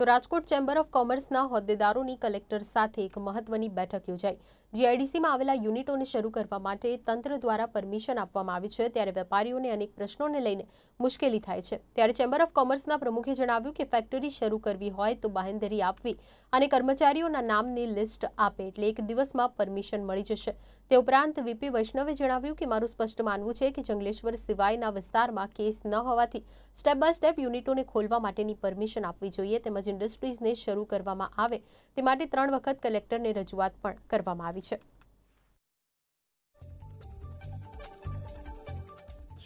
તો Rajkot chamber of કોમર્સના હોદ્દેદારોની કલેક્ટર સાથે એક મહત્વની બેઠક યોજાઈ. જીઆઈડીસીમાં આવેલા યુનિટોને શરૂ કરવા માટે તંત્ર દ્વારા પરમિશન આપવામાં આવી છે. ત્યારે વેપારીઓને અનેક પ્રશ્નોને લઈને મુશ્કેલી થાય છે. ત્યારે ચેમ્બર ઓફ કોમર્સના પ્રમુખે જણાવ્યું કે ફેક્ટરી શરૂ કરવી હોય તો બાહેંધરી આપવી અને કર્મચારીઓના નામની લિસ્ટ આપે એટલે એક દિવસમાં પરમિશન મળી જશે. તે ઉપરાંત વીપી વૈષ્ણવે જણાવ્યું કે મારું સ્પષ્ટ માનવું છે કે જંગલેશ્વર સિવાયના વિસ્તારમાં કેસ ન હોવાથી સ્ટેપ બાય સ્ટેપ યુનિટોને ખોલવા માટેની પરમિશન આપવી જોઈએ તેમજ ઇન્ડસ્ટ્રીઝને શરૂ કરવામાં આવે તે માટે ત્રણ વખત કલેક્ટરને રજૂઆત પણ કરવામાં આવી છે.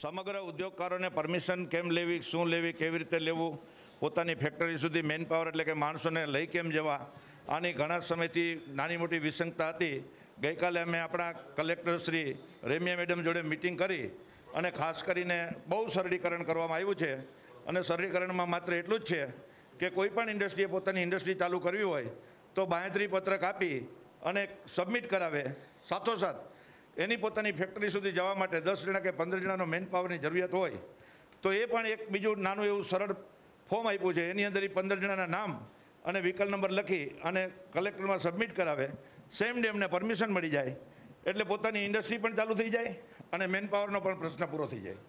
સમગ્ર ઉદ્યોગકારોને પરમિશન કેમ લેવી, શું લેવી, કેવી રીતે લેવું, પોતાની ફેક્ટરી સુધી મેન પાવર એટલે કે માણસોને લઈ કેમ જવા, આની ઘણા સમયથી નાની મોટી વિસંગતા હતી. ગઈકાલે અમે આપણા કલેક્ટર શ્રી રેમિયા મેડમ જોડે મિટિંગ કરી અને ખાસ કરીને બહુ સરળીકરણ કરવામાં આવ્યું છે. અને સરળીકરણમાં માત્ર એટલું જ છે કે કોઈ પણ ઇન્ડસ્ટ્રીએ પોતાની ઇન્ડસ્ટ્રી ચાલુ કરવી હોય, તો બાંયત્રી પત્રક આપી અને સબમિટ કરાવે સાથોસાથ. એની પોતાની ફેક્ટરી સુધી જવા માટે દસ જણા કે પંદર જણાનો મેન પાવરની જરૂરિયાત હોય, તો એ પણ એક બીજું નાનું એવું સરળ ફોર્મ આપ્યું છે. એની અંદર એ પંદર જણાના નામ અને વ્હીકલ નંબર લખી અને કલેક્ટરમાં સબમિટ કરાવે. સેમ ડે એમને પરમિશન મળી જાય. એટલે પોતાની ઇન્ડસ્ટ્રી પણ ચાલુ થઈ જાય અને મેન પાવરનો પણ પ્રશ્ન પૂરો થઈ જાય.